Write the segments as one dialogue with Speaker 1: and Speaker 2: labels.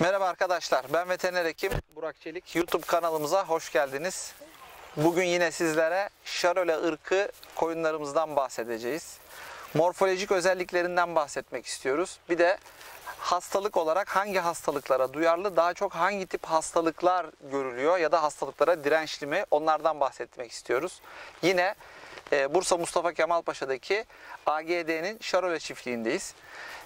Speaker 1: Merhaba arkadaşlar, ben veteriner hekim Burak Çelik. YouTube kanalımıza hoş geldiniz. Bugün yine sizlere Şarole ırkı koyunlarımızdan bahsedeceğiz. Morfolojik özelliklerinden bahsetmek istiyoruz. Bir de hastalık olarak hangi hastalıklara duyarlı, daha çok hangi tip hastalıklar görülüyor ya da hastalıklara dirençli mi onlardan bahsetmek istiyoruz. Yine e, Bursa Mustafa Kemal Paşa'daki AGD'nin Şarole çiftliğindeyiz.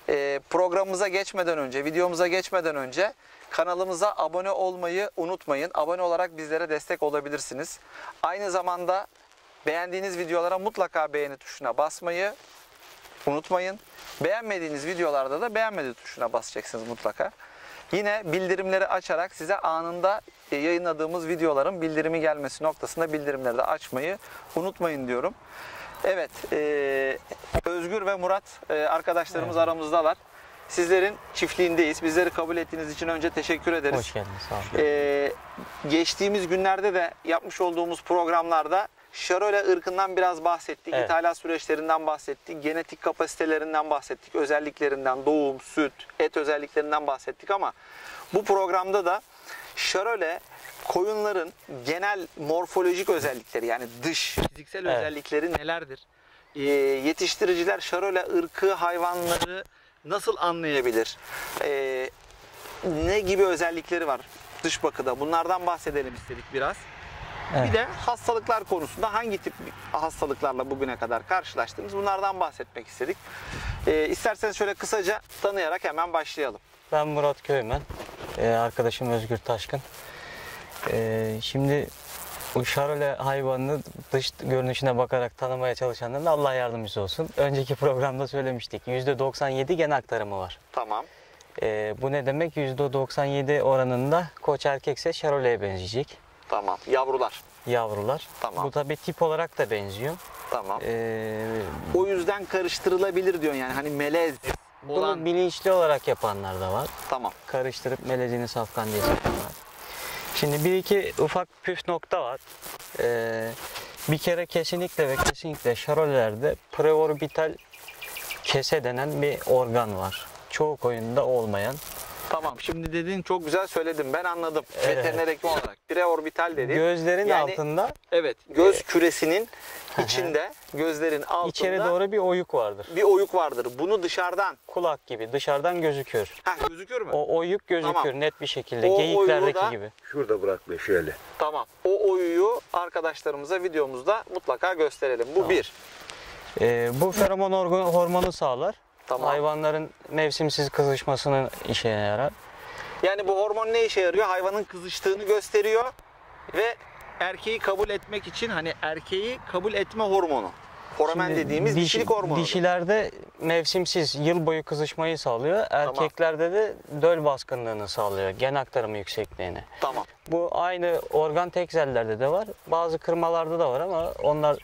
Speaker 1: E, programımıza geçmeden önce, videomuza geçmeden önce kanalımıza abone olmayı unutmayın. Abone olarak bizlere destek olabilirsiniz. Aynı zamanda beğendiğiniz videolara mutlaka beğeni tuşuna basmayı unutmayın. Beğenmediğiniz videolarda da beğenmedi tuşuna basacaksınız mutlaka. Yine bildirimleri açarak size anında e, yayınladığımız videoların bildirimi gelmesi noktasında bildirimleri de açmayı unutmayın diyorum. Evet, e, Özgür ve Murat e, arkadaşlarımız aramızdalar. Sizlerin çiftliğindeyiz. Bizleri kabul ettiğiniz için önce teşekkür ederiz.
Speaker 2: Hoş geldiniz. Sağ olun.
Speaker 1: Ee, geçtiğimiz günlerde de yapmış olduğumuz programlarda Şarole ırkından biraz bahsettik.
Speaker 2: Evet.
Speaker 1: İthalat süreçlerinden bahsettik. Genetik kapasitelerinden bahsettik. Özelliklerinden, doğum, süt, et özelliklerinden bahsettik ama bu programda da Şarole koyunların genel morfolojik özellikleri yani dış fiziksel
Speaker 2: Evet.
Speaker 1: özellikleri nelerdir? Ee, yetiştiriciler Şarole ırkı hayvanları nasıl anlayabilir? Ee, ne gibi özellikleri var dış bakıda? Bunlardan bahsedelim istedik biraz.
Speaker 2: Evet.
Speaker 1: Bir de hastalıklar konusunda hangi tip hastalıklarla bugüne kadar karşılaştığımız bunlardan bahsetmek istedik. Ee, isterseniz şöyle kısaca tanıyarak hemen başlayalım.
Speaker 2: Ben Murat Köymen. Ee, arkadaşım Özgür Taşkın. Ee, şimdi bu şarole hayvanını dış görünüşüne bakarak tanımaya çalışanların Allah yardımcısı olsun. Önceki programda söylemiştik. %97 gen aktarımı var.
Speaker 1: Tamam.
Speaker 2: Ee, bu ne demek? %97 oranında koç erkekse şaroleye benzeyecek.
Speaker 1: Tamam. Yavrular.
Speaker 2: Yavrular.
Speaker 1: Tamam.
Speaker 2: Bu tabi tip olarak da benziyor.
Speaker 1: Tamam.
Speaker 2: Ee,
Speaker 1: O yüzden karıştırılabilir diyorsun yani hani melez
Speaker 2: bunu
Speaker 1: olan.
Speaker 2: bilinçli olarak yapanlar da var.
Speaker 1: Tamam.
Speaker 2: karıştırıp melezini safkan diye satıyorlar. Şimdi bir iki ufak püf nokta var. Ee, bir kere kesinlikle ve kesinlikle şarolelerde preorbital kese denen bir organ var. Çoğu koyunda olmayan.
Speaker 1: Tamam. Şimdi dediğin çok güzel söyledim. Ben anladım.
Speaker 2: Evet.
Speaker 1: Veteriner hekim olarak. Preorbital dedi.
Speaker 2: Gözlerin
Speaker 1: Yani-
Speaker 2: altında
Speaker 1: Evet. Göz küresinin içinde, gözlerin altında
Speaker 2: içeri doğru bir oyuk vardır.
Speaker 1: bir oyuk vardır. Bunu dışarıdan
Speaker 2: Kulak gibi dışarıdan gözüküyor.
Speaker 1: Ha gözükür mü?
Speaker 2: O oyuk gözüküyor
Speaker 1: Tamam.
Speaker 2: net bir şekilde.
Speaker 1: O
Speaker 2: Geyiklerdeki
Speaker 1: da-
Speaker 2: gibi.
Speaker 3: Şurada bırak be şöyle.
Speaker 1: Tamam. O oyuyu arkadaşlarımıza videomuzda mutlaka gösterelim. Bu bir.
Speaker 2: Ee, bu feromon hormonu sağlar.
Speaker 1: Tamam.
Speaker 2: Hayvanların mevsimsiz kızışmasının işe yarar.
Speaker 1: Yani bu hormon ne işe yarıyor? Hayvanın kızıştığını gösteriyor ve erkeği kabul etmek için hani erkeği kabul etme hormonu. Hormon
Speaker 2: Şimdi
Speaker 1: dediğimiz
Speaker 2: dişi-
Speaker 1: dişilik hormonu.
Speaker 2: Dişilerde mevsimsiz yıl boyu kızışmayı sağlıyor. Erkeklerde de döl baskınlığını sağlıyor. Gen aktarımı yüksekliğini.
Speaker 1: Tamam.
Speaker 2: Bu aynı organ tek zellerde de var. Bazı kırmalarda da var ama onlar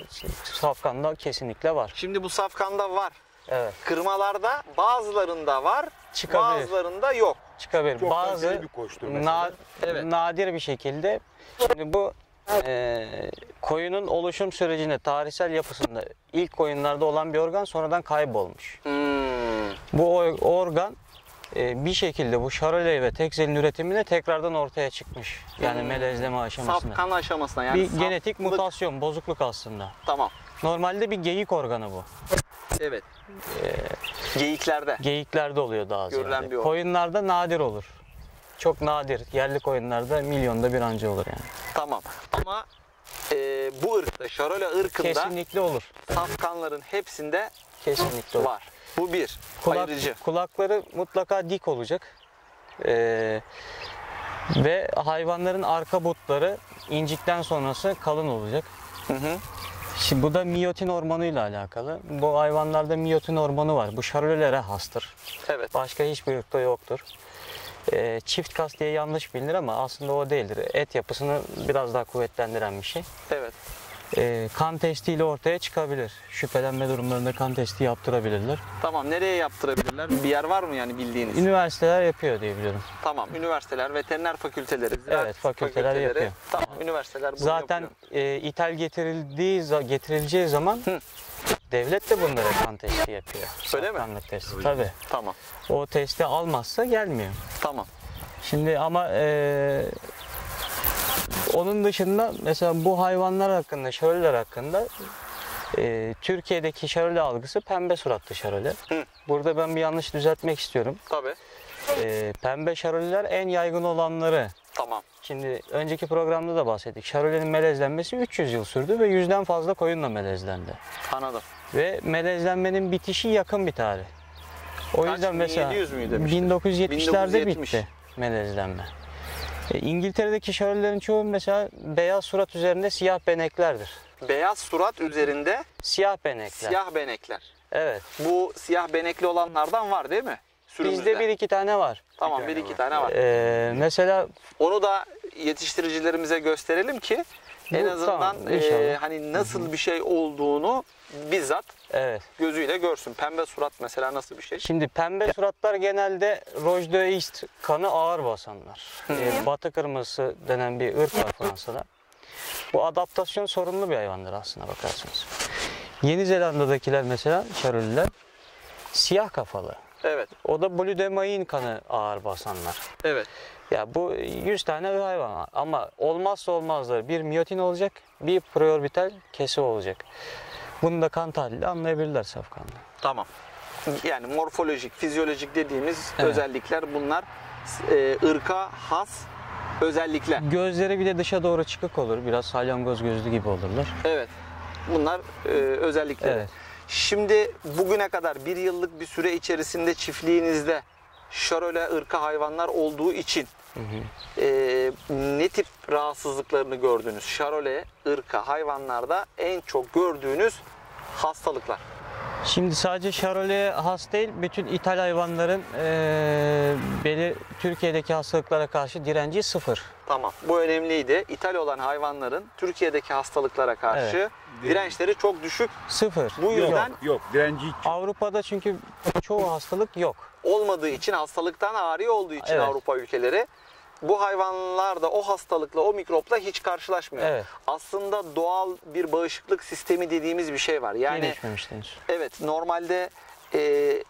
Speaker 2: safkanda kesinlikle var.
Speaker 1: Şimdi bu safkanda var.
Speaker 2: Evet.
Speaker 1: Kırmalarda bazılarında var,
Speaker 2: Çıkabilir.
Speaker 1: bazılarında yok.
Speaker 2: Çıkabilir.
Speaker 3: Çok
Speaker 2: Bazı
Speaker 3: bir
Speaker 2: na-
Speaker 1: Evet.
Speaker 2: nadir bir şekilde şimdi bu e, koyunun oluşum sürecinde tarihsel yapısında ilk koyunlarda olan bir organ sonradan kaybolmuş.
Speaker 1: Hmm.
Speaker 2: Bu or- organ e, bir şekilde bu şaroley ve tekzelin üretiminde tekrardan ortaya çıkmış. Yani
Speaker 1: Hmm.
Speaker 2: melezleme aşamasında.
Speaker 1: Safkan aşamasına yani
Speaker 2: bir
Speaker 1: saflık-
Speaker 2: genetik mutasyon, bozukluk aslında.
Speaker 1: Tamam.
Speaker 2: Normalde bir geyik organı bu.
Speaker 1: Evet. Geyiklerde.
Speaker 2: Geyiklerde oluyor daha
Speaker 1: Görülen
Speaker 2: ziyade.
Speaker 1: bir organ.
Speaker 2: Koyunlarda nadir olur. Çok nadir. Yerli koyunlarda milyonda bir anca olur yani.
Speaker 1: Tamam. Ama e, bu ırkta, Şarole ırkında
Speaker 2: Kesinlikle olur.
Speaker 1: safkanların hepsinde
Speaker 2: Kesinlikle olur.
Speaker 1: var. Bu bir.
Speaker 2: Kulak,
Speaker 1: Ayırıcı.
Speaker 2: kulakları mutlaka dik olacak. Ee, ve hayvanların arka butları incikten sonrası kalın olacak.
Speaker 1: Hı hı.
Speaker 2: Şimdi bu da miyotin hormonuyla alakalı. Bu hayvanlarda miyotin hormonu var. Bu şarolelere hastır.
Speaker 1: Evet.
Speaker 2: Başka hiçbir ırkta yoktur. Ee, çift kas diye yanlış bilinir ama aslında o değildir. Et yapısını biraz daha kuvvetlendiren bir şey.
Speaker 1: Evet.
Speaker 2: Ee, kan testiyle ortaya çıkabilir. Şüphelenme durumlarında kan testi yaptırabilirler.
Speaker 1: Tamam. Nereye yaptırabilirler? Bir yer var mı yani bildiğiniz?
Speaker 2: Üniversiteler yapıyor diye biliyorum.
Speaker 1: Tamam. Üniversiteler, veteriner fakülteleri, ziraat
Speaker 2: Evet, fakülteler yapıyor.
Speaker 1: Tamam. Üniversiteler bunu
Speaker 2: Zaten
Speaker 1: yapıyor.
Speaker 2: e, ithal getirildiği getirileceği zaman
Speaker 1: Hı.
Speaker 2: Devlet de bunlara kan testi yapıyor.
Speaker 1: Öyle mi?
Speaker 2: Safranlık testi. Tabii.
Speaker 1: Tamam.
Speaker 2: O testi almazsa gelmiyor.
Speaker 1: Tamam.
Speaker 2: Şimdi ama eee, onun dışında mesela bu hayvanlar hakkında, şöleler hakkında eee, Türkiye'deki şöle algısı pembe suratlı.
Speaker 1: Hı.
Speaker 2: Burada ben bir yanlış düzeltmek istiyorum.
Speaker 1: Tabii.
Speaker 2: Eee, pembe şöleler en yaygın olanları.
Speaker 1: Tamam.
Speaker 2: Şimdi önceki programda da bahsettik. Şölenin melezlenmesi 300 yıl sürdü ve yüzden fazla koyunla melezlendi.
Speaker 1: Anladım.
Speaker 2: Ve melezlenmenin bitişi yakın bir tarih. O
Speaker 1: Kaç,
Speaker 2: yüzden mesela
Speaker 1: 1700 müydü demiştin?
Speaker 2: 1970'lerde
Speaker 1: 1970.
Speaker 2: bitti melezlenme. E, İngiltere'deki şölelerin çoğu mesela beyaz surat üzerinde siyah beneklerdir.
Speaker 1: Beyaz surat üzerinde
Speaker 2: Siyah benekler.
Speaker 1: siyah benekler.
Speaker 2: Evet.
Speaker 1: Bu siyah benekli olanlardan var değil mi? Sürümüzde.
Speaker 2: Bizde bir iki tane var.
Speaker 1: Tamam bir iki tane var.
Speaker 2: E, mesela
Speaker 1: Onu da yetiştiricilerimize gösterelim ki en azından
Speaker 2: tamam,
Speaker 1: e, hani nasıl bir şey olduğunu bizzat
Speaker 2: evet.
Speaker 1: gözüyle görsün. Pembe surat mesela nasıl bir şey?
Speaker 2: Şimdi pembe suratlar genelde Roche de East kanı ağır basanlar. E, batı kırmızısı denen bir ırk var Fransa'da. Bu adaptasyon sorunlu bir hayvandır aslına bakarsanız. Yeni Zelanda'dakiler mesela şaroliler siyah kafalı.
Speaker 1: Evet.
Speaker 2: O da Blue de Maine kanı ağır basanlar.
Speaker 1: Evet.
Speaker 2: Ya bu 100 tane bir hayvan var. ama olmazsa olmazları bir miyotin olacak, bir preorbital kesi olacak. Bunu da kan tahlili anlayabilirler safkanla.
Speaker 1: Tamam. Yani morfolojik, fizyolojik dediğimiz
Speaker 2: Evet.
Speaker 1: özellikler bunlar e, ırka has özellikler.
Speaker 2: Gözleri bir de dışa doğru çıkık olur. Biraz salyangoz gözlü gibi olurlar.
Speaker 1: Evet. Bunlar e, özellikleri.
Speaker 2: Evet.
Speaker 1: Şimdi bugüne kadar bir yıllık bir süre içerisinde çiftliğinizde şarole ırka hayvanlar olduğu için e, ne tip rahatsızlıklarını gördünüz? Şarole ırka hayvanlarda en çok gördüğünüz hastalıklar.
Speaker 2: Şimdi sadece Charolais has değil, bütün ithal hayvanların eee beli Türkiye'deki hastalıklara karşı direnci sıfır.
Speaker 1: Tamam. Bu önemliydi. İthal olan hayvanların Türkiye'deki hastalıklara karşı
Speaker 2: Evet.
Speaker 1: dirençleri çok düşük.
Speaker 2: Sıfır.
Speaker 1: Bu yüzden
Speaker 3: Yok, yok direnci hiç.
Speaker 2: Avrupa'da çünkü çoğu hastalık yok.
Speaker 1: olmadığı için hastalıktan ağrı olduğu için
Speaker 2: Evet.
Speaker 1: Avrupa ülkeleri bu hayvanlar da o hastalıkla, o mikropla hiç karşılaşmıyor.
Speaker 2: Evet.
Speaker 1: Aslında doğal bir bağışıklık sistemi dediğimiz bir şey var. Yani
Speaker 2: Gelişmemiş henüz.
Speaker 1: evet normalde e,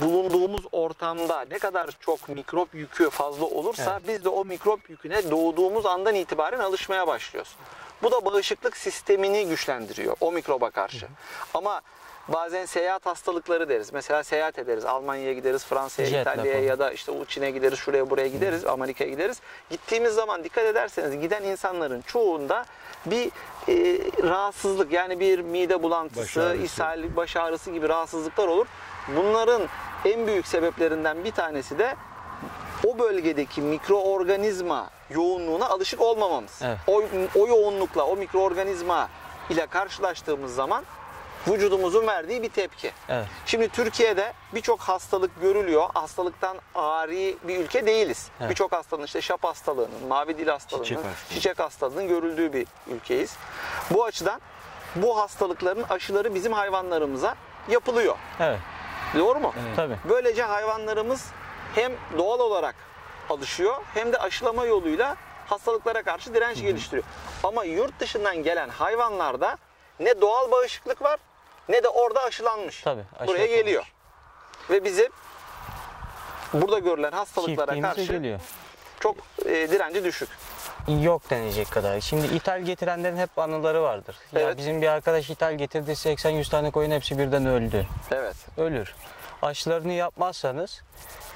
Speaker 1: bulunduğumuz ortamda ne kadar çok mikrop yükü fazla olursa biz de o mikrop yüküne doğduğumuz andan itibaren alışmaya başlıyoruz. Bu da bağışıklık sistemini güçlendiriyor o mikroba karşı. Ama bazen seyahat hastalıkları deriz. Mesela seyahat ederiz. Almanya'ya gideriz, Fransa'ya, İtalya'ya ya da işte Çin'e gideriz, şuraya buraya gideriz, Amerika'ya gideriz. Gittiğimiz zaman dikkat ederseniz giden insanların çoğunda bir e, rahatsızlık yani bir mide bulantısı,
Speaker 3: Baş ağrısı.
Speaker 1: ishal, baş ağrısı gibi rahatsızlıklar olur. Bunların en büyük sebeplerinden bir tanesi de o bölgedeki mikroorganizma yoğunluğuna alışık olmamamız.
Speaker 2: Evet.
Speaker 1: O, o yoğunlukla, o mikroorganizma ile karşılaştığımız zaman vücudumuzun verdiği bir tepki.
Speaker 2: Evet.
Speaker 1: Şimdi Türkiye'de birçok hastalık görülüyor. Hastalıktan ari bir ülke değiliz.
Speaker 2: Evet.
Speaker 1: Birçok hastalığın işte şap hastalığının, mavi dil hastalığının,
Speaker 3: Çiçek
Speaker 1: çiçek,
Speaker 3: hastalığı.
Speaker 1: hastalığının görüldüğü bir ülkeyiz. Bu açıdan bu hastalıkların aşıları bizim hayvanlarımıza yapılıyor.
Speaker 2: Evet.
Speaker 1: Doğru mu?
Speaker 2: Tabii.
Speaker 1: Böylece hayvanlarımız hem doğal olarak alışıyor hem de aşılama yoluyla hastalıklara karşı direnç geliştiriyor. Ama yurt dışından gelen hayvanlarda ne doğal bağışıklık var ne de orada aşılanmış.
Speaker 2: Tabii, aşı
Speaker 1: Buraya
Speaker 2: yapılmış.
Speaker 1: geliyor. Ve bizim burada görülen hastalıklara
Speaker 2: Çiftliğimize
Speaker 1: karşı
Speaker 2: geliyor.
Speaker 1: çok e, direnci düşük.
Speaker 2: Yok denecek kadar. Şimdi ithal getirenlerin hep anıları vardır. Ya
Speaker 1: Evet.
Speaker 2: bizim bir arkadaş ithal getirdi 80-100 tane koyun hepsi birden öldü.
Speaker 1: Evet.
Speaker 2: Ölür. Aşılarını yapmazsanız,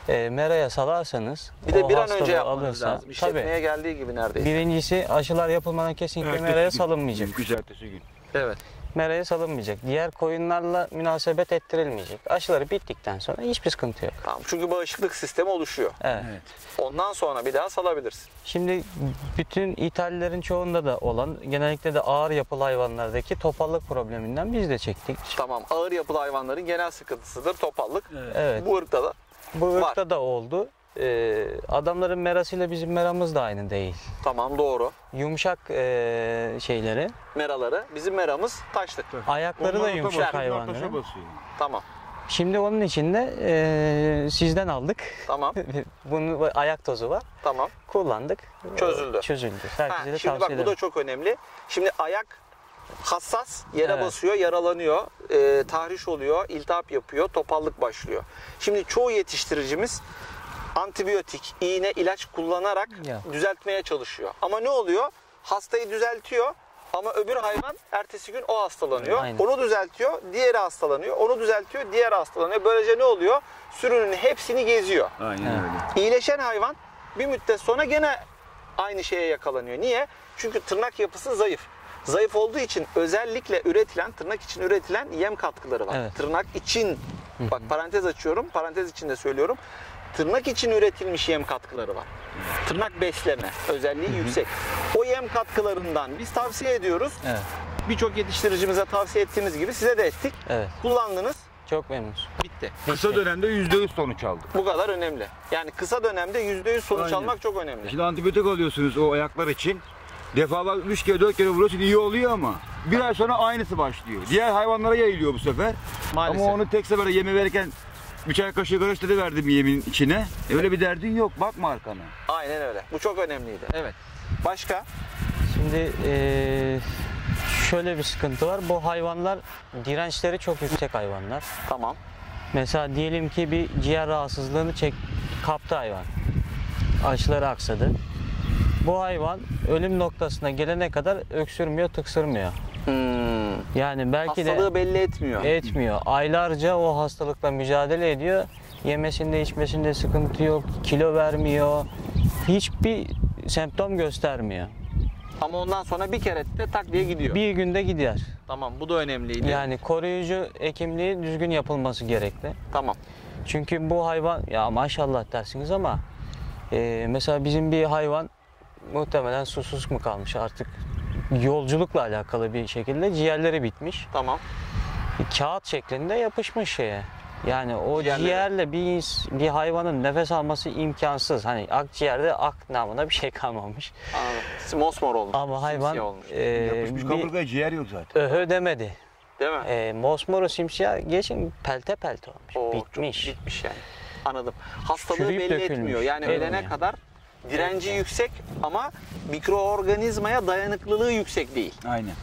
Speaker 2: e, meraya salarsanız,
Speaker 1: Bir de
Speaker 2: o
Speaker 1: bir an
Speaker 2: hastalığı
Speaker 1: önce yapmanız
Speaker 2: alırsa-
Speaker 1: lazım. İşletmeye
Speaker 2: Tabii.
Speaker 1: geldiği gibi neredeyse.
Speaker 2: Birincisi aşılar yapılmadan kesinlikle meraya salınmayacak.
Speaker 3: Ertesi gün.
Speaker 1: Evet.
Speaker 2: Meraya salınmayacak. Diğer koyunlarla münasebet ettirilmeyecek. Aşıları bittikten sonra hiçbir sıkıntı yok.
Speaker 1: Tamam. Çünkü bağışıklık sistemi oluşuyor.
Speaker 2: Evet.
Speaker 3: Evet.
Speaker 1: Ondan sonra bir daha salabilirsin.
Speaker 2: Şimdi bütün ithallerin çoğunda da olan genellikle de ağır yapılı hayvanlardaki topallık probleminden biz de çektik.
Speaker 1: Tamam. Ağır yapılı hayvanların genel sıkıntısıdır topallık.
Speaker 2: Evet.
Speaker 1: Bu ırkta da
Speaker 2: Bu
Speaker 1: var.
Speaker 2: ırkta da oldu. Ee, adamların merasıyla bizim meramız da aynı değil.
Speaker 1: tamam doğru.
Speaker 2: Yumuşak ee, şeyleri,
Speaker 1: Meraları. Bizim meramız taşlık.
Speaker 2: ayakları da yumuşak hayvanların.
Speaker 1: Tamam.
Speaker 2: Şimdi onun için de ee, sizden aldık.
Speaker 1: Tamam.
Speaker 2: Bunun ayak tozu var.
Speaker 1: Tamam.
Speaker 2: Kullandık.
Speaker 1: Çözüldü.
Speaker 2: Çözüldü.
Speaker 1: Ha,
Speaker 2: de
Speaker 1: şimdi bak bu da çok önemli. Şimdi ayak hassas yere
Speaker 2: Evet.
Speaker 1: basıyor, yaralanıyor, e, tahriş oluyor, iltihap yapıyor, topallık başlıyor. Şimdi çoğu yetiştiricimiz antibiyotik, iğne, ilaç kullanarak
Speaker 2: Ya.
Speaker 1: düzeltmeye çalışıyor. Ama ne oluyor? Hastayı düzeltiyor ama öbür hayvan ertesi gün o hastalanıyor.
Speaker 2: Aynen.
Speaker 1: Onu düzeltiyor, diğeri hastalanıyor. Onu düzeltiyor, diğeri hastalanıyor. Böylece ne oluyor? Sürünün hepsini geziyor.
Speaker 3: Aynen öyle.
Speaker 1: İyileşen hayvan bir müddet sonra gene aynı şeye yakalanıyor. Niye? Çünkü tırnak yapısı zayıf. Zayıf olduğu için özellikle üretilen, tırnak için üretilen yem katkıları var.
Speaker 2: Evet.
Speaker 1: Tırnak için, bak parantez açıyorum, parantez içinde söylüyorum. Tırnak için üretilmiş yem katkıları var. Tırnak besleme özelliği yüksek. O yem katkılarından biz tavsiye ediyoruz.
Speaker 2: Evet.
Speaker 1: Birçok yetiştiricimize tavsiye ettiğimiz gibi size de ettik.
Speaker 2: Evet.
Speaker 1: Kullandınız,
Speaker 2: Çok memnunuz.
Speaker 1: bitti.
Speaker 3: Kısa dönemde %100 sonuç aldık.
Speaker 1: Bu kadar önemli. Yani kısa dönemde %100 sonuç
Speaker 3: Aynen.
Speaker 1: almak çok önemli.
Speaker 3: Şimdi antibiyotik alıyorsunuz o ayaklar için. Defalarca 3 kere 4 kere vuruyorsun iyi oluyor ama bir ay sonra aynısı başlıyor. Diğer hayvanlara yayılıyor bu sefer.
Speaker 1: Maalesef.
Speaker 3: Ama onu tek sefere yeme verirken bir çay kaşığı karıştırdı verdim yemin içine. Öyle bir derdin yok. Bakma arkana.
Speaker 1: Aynen öyle. Bu çok önemliydi. Evet. Başka?
Speaker 2: Şimdi eee, şöyle bir sıkıntı var. Bu hayvanlar dirençleri çok yüksek hayvanlar.
Speaker 1: Tamam.
Speaker 2: Mesela diyelim ki bir ciğer rahatsızlığını çek kaptı hayvan. Aşıları aksadı. Bu hayvan ölüm noktasına gelene kadar öksürmüyor, tıksırmıyor.
Speaker 1: Hmm.
Speaker 2: Yani belki
Speaker 1: Hastalığı
Speaker 2: de
Speaker 1: belli etmiyor.
Speaker 2: etmiyor. Aylarca o hastalıkla mücadele ediyor. Yemesinde, içmesinde sıkıntı yok. Kilo vermiyor. Hiçbir semptom göstermiyor.
Speaker 1: Ama ondan sonra bir kere de tak diye gidiyor.
Speaker 2: Bir günde gider.
Speaker 1: Tamam bu da önemliydi.
Speaker 2: Yani koruyucu ekimliği düzgün yapılması gerekli.
Speaker 1: Tamam.
Speaker 2: Çünkü bu hayvan ya maşallah dersiniz ama e, mesela bizim bir hayvan muhtemelen susuz mu kalmış artık yolculukla alakalı bir şekilde ciğerleri bitmiş.
Speaker 1: Tamam.
Speaker 2: Kağıt şeklinde yapışmış şeye. Yani o
Speaker 1: Ciğerleri.
Speaker 2: ciğerle bir ins- bir hayvanın nefes alması imkansız. Hani akciğerde ak namına bir şey kalmamış.
Speaker 1: Anladım. Mosmor olmuş.
Speaker 2: Ama hayvan
Speaker 1: simsiyah olmuş.
Speaker 2: e,
Speaker 3: Yapışmış
Speaker 2: bir
Speaker 3: kaburgaya ciğer yok zaten.
Speaker 2: öhö demedi.
Speaker 1: Değil mi?
Speaker 2: E, mosmoru simsiyah geçin pelte pelte olmuş.
Speaker 1: Oo,
Speaker 2: bitmiş.
Speaker 1: Çok bitmiş yani. Anladım. Hastalığı
Speaker 2: Çürüyüp
Speaker 1: belli
Speaker 2: dökülmüş.
Speaker 1: etmiyor. Yani
Speaker 2: Evet.
Speaker 1: ölene kadar direnci yüksek ama mikroorganizmaya dayanıklılığı yüksek değil.
Speaker 3: Aynen.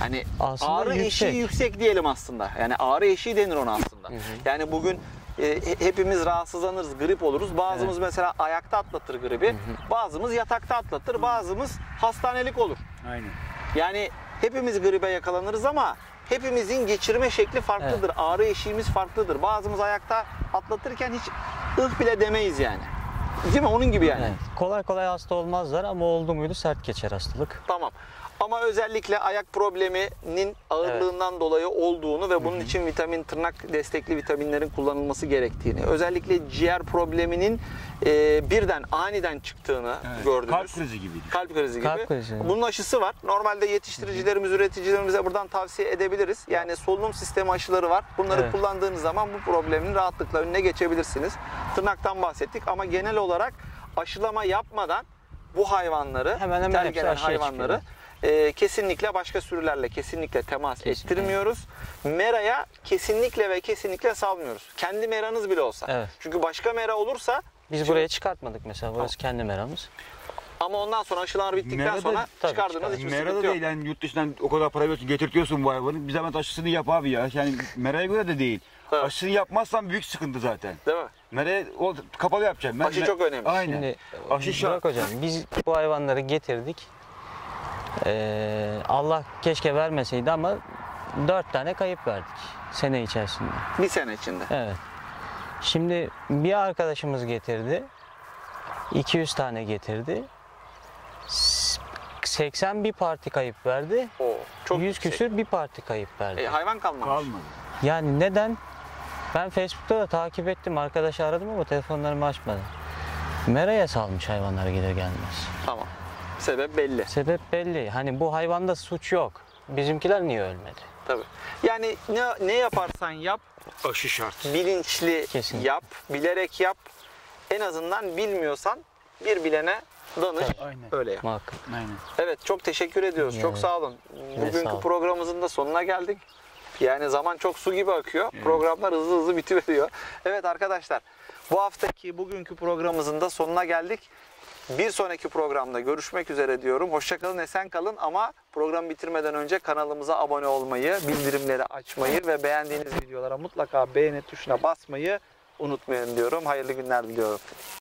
Speaker 1: Hani
Speaker 2: Aslında
Speaker 1: ağrı
Speaker 2: yüksek.
Speaker 1: eşiği yüksek diyelim aslında. Yani ağrı eşiği denir ona aslında. Yani bugün e, he- hepimiz rahatsızlanırız, grip oluruz. Bazımız mesela ayakta atlatır gribi. Bazımız yatakta atlatır. Bazımız hastanelik olur.
Speaker 3: Aynen.
Speaker 1: Yani hepimiz gribe yakalanırız ama hepimizin geçirme şekli farklıdır. Ağrı eşiğimiz farklıdır. Bazımız ayakta atlatırken hiç ıh bile demeyiz yani. Değil mi? Onun gibi yani.
Speaker 2: Evet. Kolay kolay hasta olmazlar ama oldu muydu sert geçer hastalık.
Speaker 1: Tamam. Ama özellikle ayak probleminin ağırlığından dolayı olduğunu ve bunun için vitamin tırnak destekli vitaminlerin kullanılması gerektiğini, özellikle ciğer probleminin e, birden aniden çıktığını
Speaker 3: Evet.
Speaker 1: gördünüz.
Speaker 3: Kalp krizi gibiydi.
Speaker 1: Kalp krizi gibi.
Speaker 2: Kalp krizi.
Speaker 1: Bunun aşısı var. Normalde yetiştiricilerimiz, üreticilerimize buradan tavsiye edebiliriz. Yani solunum sistemi aşıları var. Bunları
Speaker 2: Evet.
Speaker 1: kullandığınız zaman bu problemin rahatlıkla önüne geçebilirsiniz. Tırnaktan bahsettik ama genel olarak aşılama yapmadan bu hayvanları,
Speaker 2: Hemen hemen aşıya
Speaker 1: hayvanları e, kesinlikle başka sürülerle kesinlikle temas
Speaker 2: Kesinlikle.
Speaker 1: ettirmiyoruz. Meraya kesinlikle ve kesinlikle salmıyoruz. Kendi meranız bile olsa.
Speaker 2: Evet.
Speaker 1: Çünkü başka mera olursa
Speaker 2: Biz
Speaker 1: Şimdi-
Speaker 2: buraya çıkartmadık mesela. Burası kendi meramız.
Speaker 1: ama ondan sonra aşılar bittikten
Speaker 3: Merada-
Speaker 1: sonra
Speaker 2: tabii
Speaker 1: çıkardığınız
Speaker 2: çıkar.
Speaker 1: hiçbir
Speaker 3: Merada
Speaker 1: sıkıntı yok.
Speaker 3: değil yani yurt dışından o kadar para veriyorsun getirtiyorsun bu hayvanı. Bir zaman aşısını yap abi ya. Yani meraya göre de değil.
Speaker 1: Evet.
Speaker 3: Aşısını yapmazsan büyük sıkıntı zaten.
Speaker 1: Değil mi?
Speaker 3: Meraya o kapalı yapacağım. Ben,
Speaker 1: Aşı çok önemli.
Speaker 3: Aynen.
Speaker 2: Şimdi
Speaker 3: Aşı şart.
Speaker 2: hocam biz bu hayvanları getirdik. Ee, Allah keşke vermeseydi ama dört tane kayıp verdik sene içerisinde.
Speaker 1: Bir sene içinde.
Speaker 2: Evet. Şimdi bir arkadaşımız getirdi. 200 tane getirdi. S- 80 bir parti kayıp verdi.
Speaker 1: Oo, çok
Speaker 2: 100
Speaker 1: yüksek.
Speaker 2: küsür bir parti kayıp verdi.
Speaker 1: E, hayvan kalmamış.
Speaker 3: Kalmadı.
Speaker 2: Yani neden? Ben Facebook'ta da takip ettim. Arkadaşı aradım ama telefonlarımı açmadı. Meraya salmış hayvanları gelir gelmez.
Speaker 1: Tamam. Sebep belli.
Speaker 2: Sebep belli. Hani bu hayvanda suç yok. Bizimkiler niye ölmedi?
Speaker 1: Tabii. Yani ne, ne yaparsan yap,
Speaker 3: Aşı şart.
Speaker 1: bilinçli
Speaker 2: Kesinlikle.
Speaker 1: yap, bilerek yap. En azından bilmiyorsan bir bilene danış.
Speaker 3: Aynen.
Speaker 1: Öyle yap.
Speaker 2: Muhakkak.
Speaker 3: Aynen.
Speaker 1: Evet çok teşekkür ediyoruz. Çok
Speaker 2: Evet.
Speaker 1: sağ olun. Bugünkü
Speaker 2: sağ ol.
Speaker 1: programımızın da sonuna geldik. Yani zaman çok su gibi akıyor. Programlar hızlı hızlı bitiveriyor. Evet arkadaşlar bu haftaki bugünkü programımızın da sonuna geldik. Bir sonraki programda görüşmek üzere diyorum. Hoşçakalın, esen kalın ama program bitirmeden önce kanalımıza abone olmayı, bildirimleri açmayı ve beğendiğiniz videolara mutlaka beğeni tuşuna basmayı unutmayın diyorum. Hayırlı günler diliyorum.